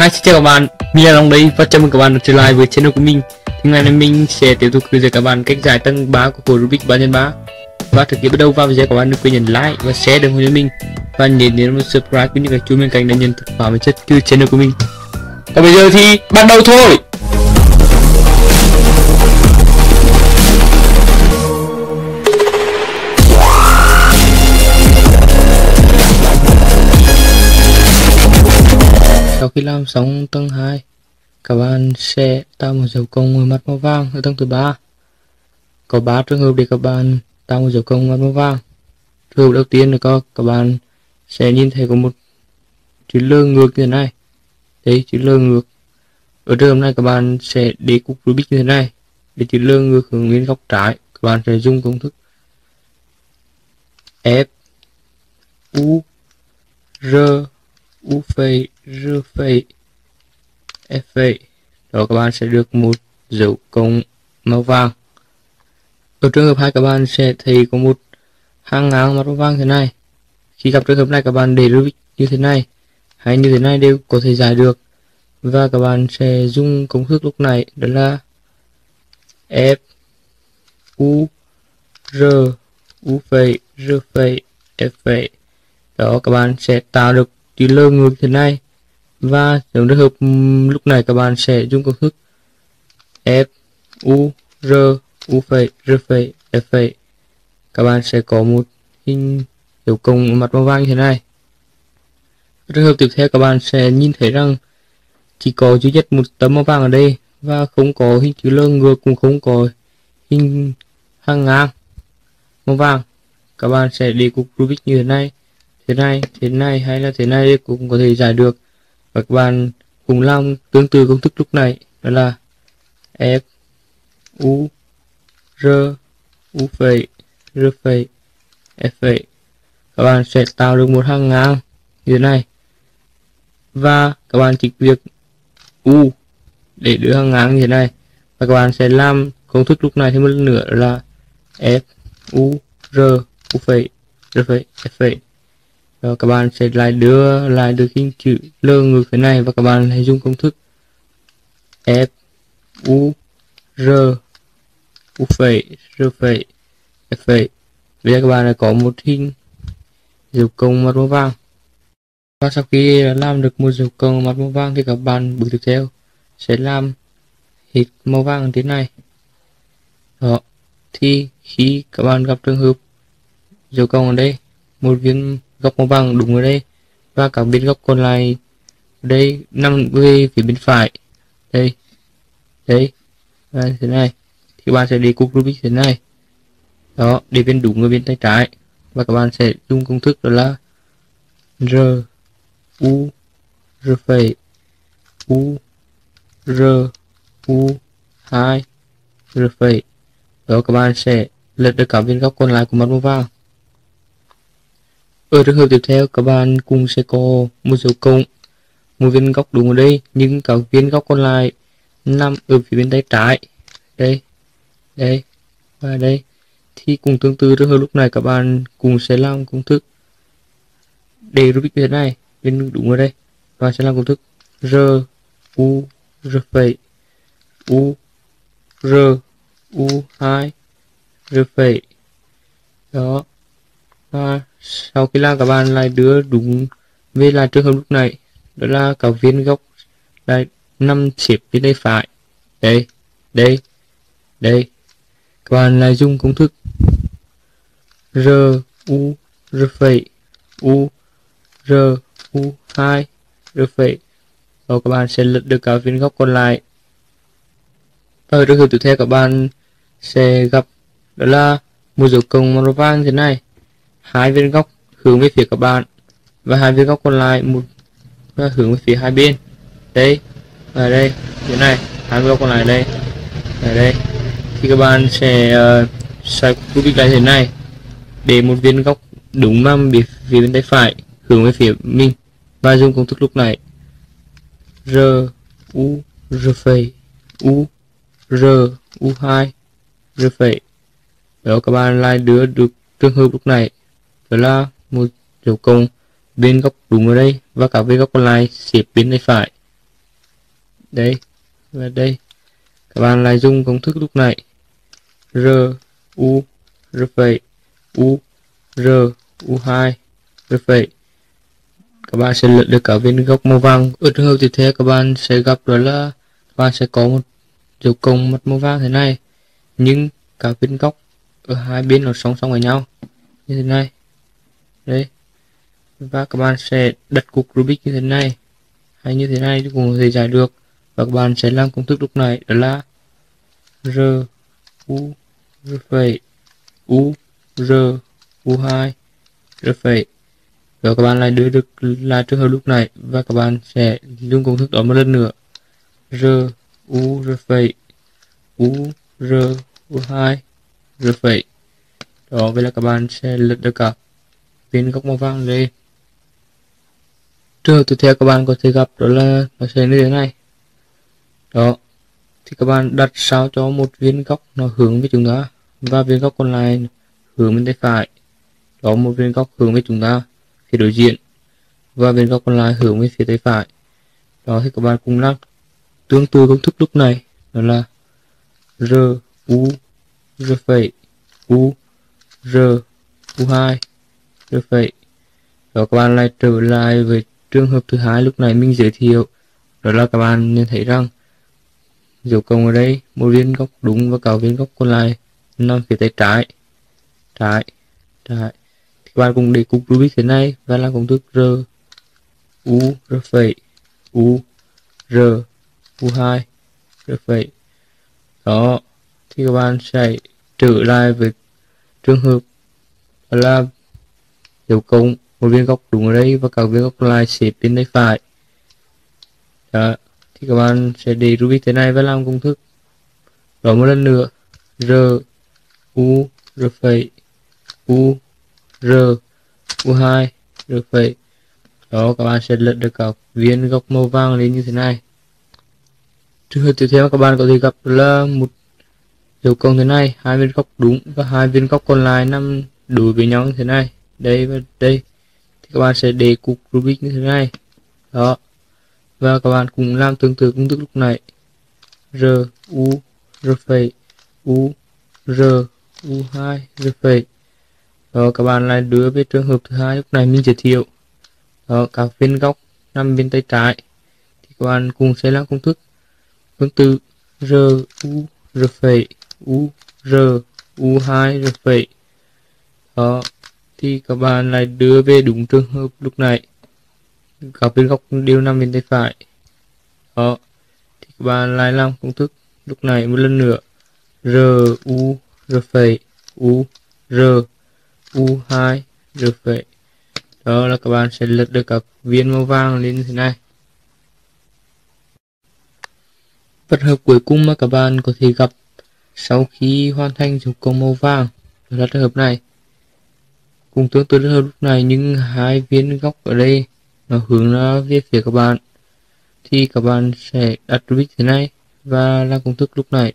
Hi xin chào các bạn, mình là Long đây và chào mừng các bạn đã trở lại với channel của mình. Thì ngày nay mình sẽ tiếp tục hướng dẫn các bạn cách giải tầng 3 của khối Rubik 3x3 Và thực hiện bắt đầu vào video các bạn đừng quên nhấn like và share đồng hồ cho mình. Và nhấn đến một subscribe cũng như cái chuông bên cạnh để nhận thực phẩm chất từ channel của mình. Còn bây giờ thì bắt đầu thôi! Sau khi làm xong tầng 2, các bạn sẽ tạo một dấu cộng với mặt màu vàng ở tầng thứ ba. Có 3 trường hợp để các bạn tạo một dấu cộng mặt màu vàng. Trường hợp đầu tiên là có các bạn sẽ nhìn thấy có một chữ L ngược như thế này. Đấy, chữ L ngược. Ở trường hợp này các bạn sẽ để cục Rubik như thế này. Để chữ L ngược hướng lên góc trái, các bạn sẽ dùng công thức F U R U phẩy R phẩy. F phẩy. Đó, các bạn sẽ được một dấu cộng màu vàng. Ở trường hợp hai, các bạn sẽ thấy có một hàng ngang màu vàng thế này. Khi gặp trường hợp này, các bạn để Rubik như thế này hay như thế này đều có thể giải được. Và các bạn sẽ dùng công thức lúc này, đó là F, U, R, U phẩy, R phẩy, F phẩy. Đó, các bạn sẽ tạo được chữ L ngược thế này và trong trường hợp lúc này các bạn sẽ dùng công thức F, U, R, U phẩy R phẩy F phẩy các bạn sẽ có một hình dấu cộng mặt màu vàng như thế này. Trường hợp tiếp theo các bạn sẽ nhìn thấy rằng chỉ có duy nhất một tấm màu vàng ở đây và không có hình chữ L ngược cũng không có hình hàng ngang màu vàng. Các bạn sẽ đi cục Rubik như thế này thế này thế này hay là thế này cũng có thể giải được và các bạn cùng làm tương tự công thức lúc này, đó là F, U, R, U phẩy R phẩy F phẩy các bạn sẽ tạo được một hàng ngang như thế này. Và các bạn chỉ việc U để đưa hàng ngang như thế này. Và các bạn sẽ làm công thức lúc này thêm một lần nữa là F, U, R, U phẩy R phẩy F phẩy rồi các bạn sẽ lại đưa lại được hình chữ L ngược thế này và các bạn hãy dùng công thức F, U, R, U phẩy R phẩy F phẩy bây giờ các bạn đã có một hình dấu cộng mặt màu vàng. Và sau khi làm được một dấu cộng mặt màu vàng thì các bạn bước tiếp theo sẽ làm hết màu vàng thế này. Đó, thì khi các bạn gặp trường hợp dấu cộng ở đây, một viên góc màu vàng đúng ở đây. Và các bên góc còn lại, đây, nằm về phía bên phải. Đây đây và thế này. Thì bạn sẽ đi cục Rubik thế này. Đó, để bên đúng ở bên tay trái. Và các bạn sẽ dùng công thức đó là r, u, r phẩy, u, r, u 2 r phẩy. Đó, các bạn sẽ lật được cả viên góc còn lại của mặt màu vàng ở trường hợp tiếp theo, các bạn cùng sẽ có một dấu cộng một viên góc đúng ở đây, nhưng các viên góc còn lại nằm ở phía bên tay trái. Đây đây và đây. Thì cùng tương tự trường hợp lúc này, các bạn cùng sẽ làm công thức để Rubik như thế này. Bên đúng ở đây và sẽ làm công thức r, u, r phẩy. U, r, u 2 r phẩy. Đó và sau khi là các bạn lại đưa đúng về lại trường hợp lúc này. Đó là các viên gốc, lại nằm xếp bên tay phải. Đây đây đây. Các bạn lại dùng công thức r, u, r phẩy, u, r, u 2 r phẩy. Và các bạn sẽ lật được các viên góc còn lại. Ở trường hợp tiếp theo, các bạn sẽ gặp đó là một dấu cộng màu vàng thế này hai viên góc hướng về phía các bạn và hai viên góc còn lại một à, hướng về phía hai bên. Đây ở đây như này hai viên góc còn lại đây. Ở đây. Thì các bạn sẽ uh, xoay cubit lại thế này. Để một viên góc đúng nằm bị phía bên tay phải hướng về phía mình. Và dùng công thức lúc này. R u r phẩy u r u 2 r phẩy đó các bạn lại đưa được trường hợp lúc này đó là một dấu cộng bên góc đúng ở đây và cả bên góc còn lại xếp bên tay phải. Đây và đây. Các bạn lại dùng công thức lúc này. R, u, r phẩy, u, r, u 2 r phẩy. Các bạn sẽ lượt được cả viên góc màu vàng. Ở trường hợp tiếp theo các bạn sẽ gặp đó là các bạn sẽ có một dấu cộng mặt màu vàng thế này. Nhưng cả viên góc ở hai bên nó song song với nhau. Như thế này đấy. Và các bạn sẽ đặt cục Rubik như thế này. Hay như thế này cũng có thể giải được. Và các bạn sẽ làm công thức lúc này, đó là r, u, r phẩy, u, r, u 2 r phẩy. Rồi các bạn lại đưa được là trường hợp lúc này, và các bạn sẽ dùng công thức đó một lần nữa. R, u, r phẩy, u, r, u 2 r phẩy. Đó, vậy là các bạn sẽ lật được cả viên góc màu vàng đây. Trường tiếp theo các bạn có thể gặp đó là nó sẽ như thế này. Đó, thì các bạn đặt sao cho một viên góc nó hướng với chúng ta, và viên góc còn lại hướng bên tay phải. Đó, một viên góc hướng với chúng ta, phía đối diện, và viên góc còn lại hướng về phía tay phải. Đó, thì các bạn cũng lắp tương tự công thức lúc này, đó là r, u, r phẩy, u, r u2 được vậy, và các bạn lại trở lại với trường hợp thứ hai lúc này mình giới thiệu. Đó là các bạn nên thấy rằng, dấu cộng ở đây, một viên góc đúng và cả viên góc còn lại nằm phía tay trái. Trái trái. Thì các bạn cùng để cục rubik thế này và làm công thức r, u, r phẩy, u, r, u hai, r phẩy. Đó, thì các bạn sẽ trở lại với trường hợp là dấu cộng một viên góc đúng ở đây và các viên góc còn lại xếp bên tay phải. Đó thì các bạn sẽ để Rubik thế này và làm công thức. Đó một lần nữa. R, u, r phẩy, u, r, u 2 r phẩy. Đó, các bạn sẽ lật được các viên góc màu vàng lên như thế này. Trường hợp tiếp theo các bạn có thể gặp là một dấu cộng thế này. Hai viên góc đúng và hai viên góc còn lại nằm đối với nhau như thế này đây và đây. Thì các bạn sẽ để cục Rubik như thế này. Đó. Và các bạn cũng làm tương tự công thức lúc này. R, u, r phẩy. U, r, u 2 r phẩy. Đó, các bạn lại đưa về trường hợp thứ hai lúc này mình giới thiệu. Đó, các viên góc nằm bên tay trái. Thì các bạn cùng sẽ làm công thức. Tương tự, r, u, r phẩy. U, r, u 2 r phẩy. Đó thì các bạn lại đưa về đúng trường hợp lúc này. Các bên góc đều nằm bên tay phải. Đó thì các bạn lại làm công thức lúc này một lần nữa. R, u, r phẩy, u, r, u 2 r phẩy. Đó là các bạn sẽ lật được các viên màu vàng lên như thế này. Vật hợp cuối cùng mà các bạn có thể gặp sau khi hoàn thành dấu cộng màu vàng đó là trường hợp này cùng tương tự hơn lúc này, nhưng hai viên góc ở đây nó hướng ra về phía các bạn. Thì các bạn sẽ đặt Rubik thế này và là công thức lúc này.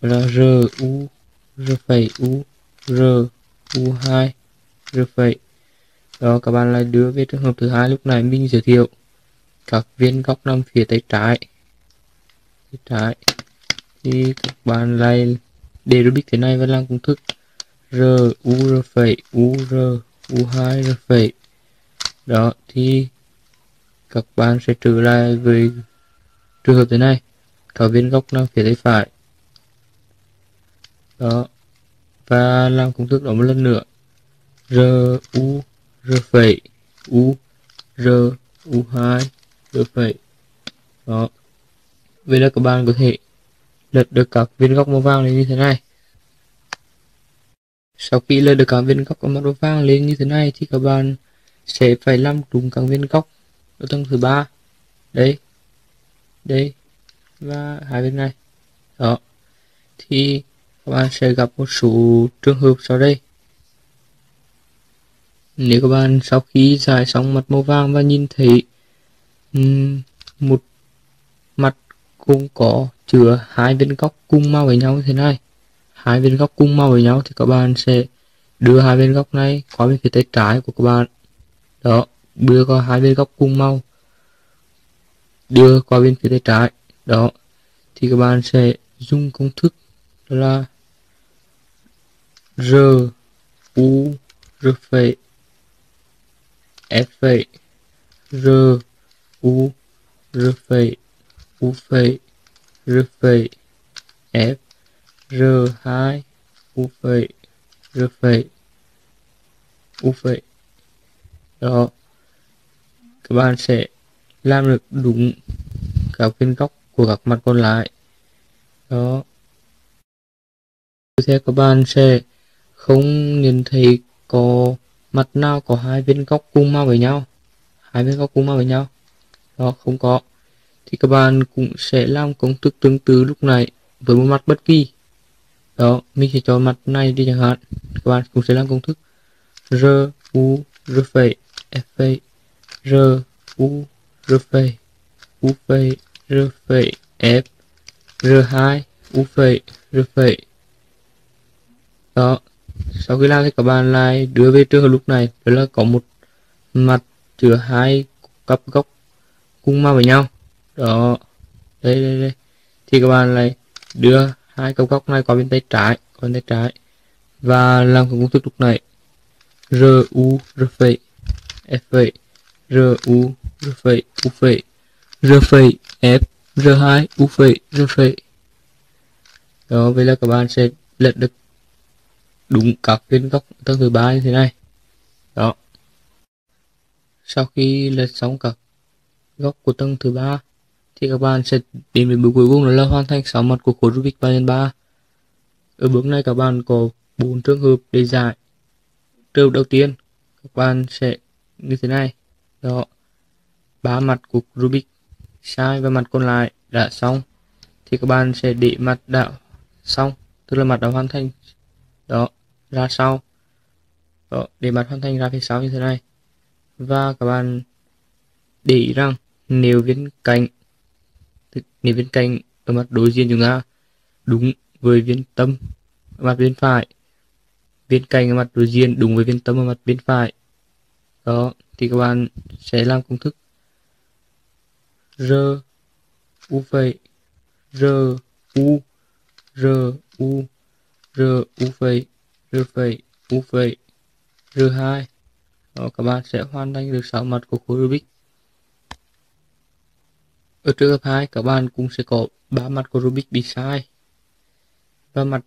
Là r u, r phẩy u, r u 2 r phẩy. Đó, các bạn lại đưa về trường hợp thứ hai lúc này mình giới thiệu. Các viên góc nằm phía tay trái. Tay trái. Thì các bạn lại để Rubik thế này và làm công thức r, u r phẩy, u r, u 2 r phẩy. Đó, thì các bạn sẽ trừ lại với trường hợp thế này. Có viên góc nằm phía tay phải? Đó, và làm công thức đó một lần nữa. R, u r phẩy, u r, u 2 r phẩy. Đó. Vậy là các bạn có thể lật được các viên góc màu vàng này như thế này sau khi lên được các viên góc màu vàng lên như thế này thì các bạn sẽ phải làm đúng các viên góc. Ở tầng thứ ba. Đây. Đây. Và hai bên này. Đó. Thì các bạn sẽ gặp một số trường hợp sau đây. Nếu các bạn sau khi giải xong mặt màu vàng và nhìn thấy um, một mặt cũng có chứa hai viên góc cùng màu với nhau như thế này hai viên góc cùng màu với nhau thì các bạn sẽ đưa hai viên góc này qua bên phía tay trái của các bạn. Đó, đưa qua hai bên góc cùng màu, đưa qua bên phía tay trái. Đó, thì các bạn sẽ dùng công thức đó là r, u, r phẩy f phẩy r, u, r phẩy u phẩy r phẩy f r 2 u phẩy r phẩy u phẩy đó. Các bạn sẽ làm được đúng các viên góc của các mặt còn lại. Đó. Tiếp theo các bạn sẽ không nhìn thấy có mặt nào có hai viên góc cùng màu với nhau. Hai viên góc cùng màu với nhau. Đó, không có. Thì các bạn cũng sẽ làm công thức tương tự lúc này với một mặt bất kỳ đó, mình sẽ cho mặt này đi chẳng hạn. Các bạn cũng sẽ làm công thức. R, u, r phẩy f phẩy r, u, r phẩy u phẩy r phẩy f, r 2 u phẩy r phẩy đó, sau khi làm thì các bạn lại đưa về trường hợp lúc này. Đó là có một mặt chứa hai cặp góc cùng màu với nhau. Đó, đây đây đây. Thì các bạn lại đưa hai cặp góc này qua bên tay trái qua bên tay trái. Và làm công thức lúc này. R u r phẩy f phẩy r u r phẩy u phẩy r phẩy f r 2 u phẩy r phẩy đó, vậy là các bạn sẽ lật được đúng các viên góc tầng thứ ba như thế này. Đó. Sau khi lật xong các góc của tầng thứ ba thì các bạn sẽ đến với bước cuối cùng đó là hoàn thành sáu mặt của khối Rubik 3 x 3 ở bước này các bạn có bốn trường hợp để giải. Trường đầu tiên các bạn sẽ như thế này. Đó ba mặt của Rubik sai và mặt còn lại đã xong. Thì các bạn sẽ để mặt đã xong tức là mặt đã hoàn thành. Đó ra sau. Đó, để mặt hoàn thành ra phía sau như thế này. Và các bạn để ý rằng nếu viên cạnh nếu viên cạnh ở mặt đối diện chúng ta, đúng với viên tâm ở mặt bên phải. Viên cạnh ở mặt đối diện đúng với viên tâm ở mặt bên phải. Đó, thì các bạn sẽ làm công thức r, u phẩy, r, u r u r, u phẩy, r phẩy, u phẩy, r hai. Đó, các bạn sẽ hoàn thành được sáu mặt của khối Rubik ở trường hợp 2 các bạn cũng sẽ có ba mặt của Rubik bị sai. Và mặt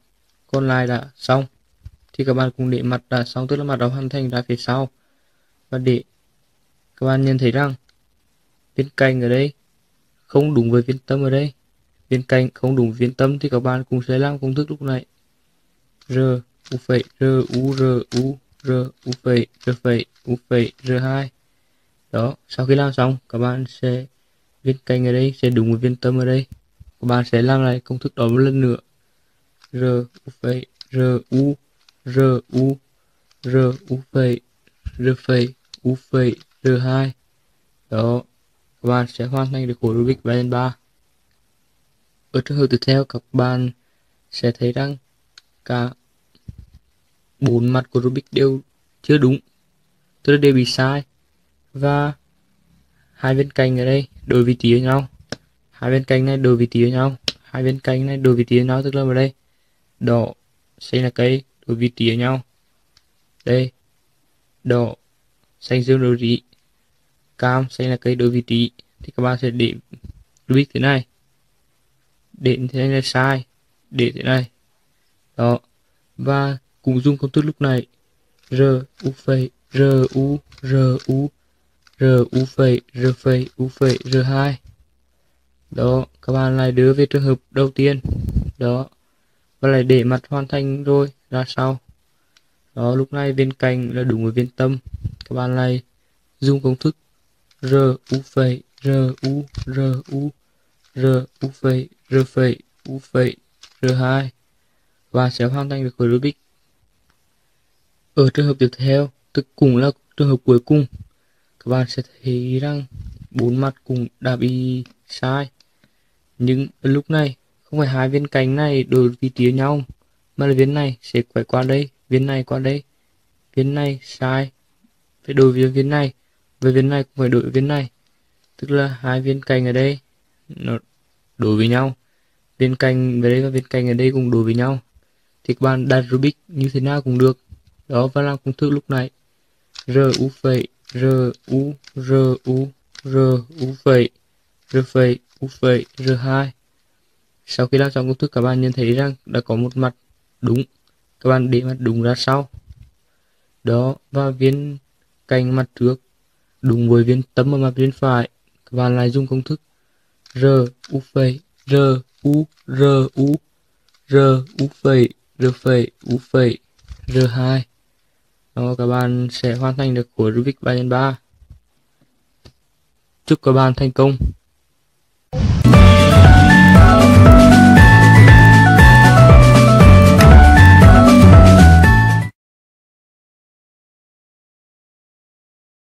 còn lại đã xong. Thì các bạn cũng để mặt đã xong, tức là mặt đã hoàn thành ra phía sau. Và để các bạn nhận thấy rằng viên cạnh ở đây không đúng với viên tâm ở đây viên cạnh không đúng viên tâm thì các bạn cũng sẽ làm công thức lúc này. R, u phẩy r, u r u r, u phẩy r phẩy u phẩy r hai. Đó, sau khi làm xong, các bạn sẽ viên kênh ở đây, sẽ đúng với viên tâm ở đây. Các bạn sẽ làm lại công thức đó một lần nữa. R u phẩy r u r u r u phẩy r phẩy u phẩy r hai. Đó, các bạn sẽ hoàn thành được khối Rubik ba ba. Ở trường hợp tiếp theo, các bạn sẽ thấy rằng cả bốn mặt của Rubik đều chưa đúng. Tức là đều bị sai. Và hai bên cạnh ở đây đối vị trí với nhau. Hai bên cạnh này đối vị trí với nhau. Hai bên cạnh này đối vị trí với nhau, tức là vào đây. Đỏ, xanh là cây đối vị trí với nhau. Đây, đỏ, xanh dương đối vị cam, xanh là cây đối vị trí. Thì các bạn sẽ để Rubik thế này. Để thế này là sai để thế này. Đó. Và cùng dùng công thức lúc này. R, u, v, r, u r, u r u phẩy r phẩy u phẩy r hai. Đó các bạn lại đưa về trường hợp đầu tiên. Đó và lại để mặt hoàn thành rồi ra sau. Đó lúc này bên cạnh là đúng với viên tâm. Các bạn lại dùng công thức r u phẩy r u r u r u phẩy r phẩy u phẩy r hai và sẽ hoàn thành được khối Rubik. Ở trường hợp tiếp theo, tức cũng là trường hợp cuối cùng, các bạn sẽ thấy rằng bốn mặt cũng đã bị sai. Nhưng lúc này, không phải hai viên cánh này đổi vị trí nhau, mà là viên này sẽ quay qua đây, viên này qua đây. Viên này sai, phải đổi với viên này, và viên này cũng phải đổi viên này. Tức là hai viên cành ở đây, nó đối với nhau viên cành ở đây và viên cành ở đây cũng đối với nhau thì các bạn đặt Rubik như thế nào cũng được đó và làm công thức lúc này r u phẩy r u r u r u v, r phẩy u phẩy r 2 sau khi làm xong công thức, các bạn nhận thấy rằng đã có một mặt đúng. Các bạn để mặt đúng ra sau. Đó và viên cạnh mặt trước. Đúng với viên tấm ở mặt bên phải. Các bạn lại dùng công thức r u phẩy r u r u r u v, r phẩy u phẩy r 2 và các bạn sẽ hoàn thành được khối Rubik 3x3 chúc các bạn thành công.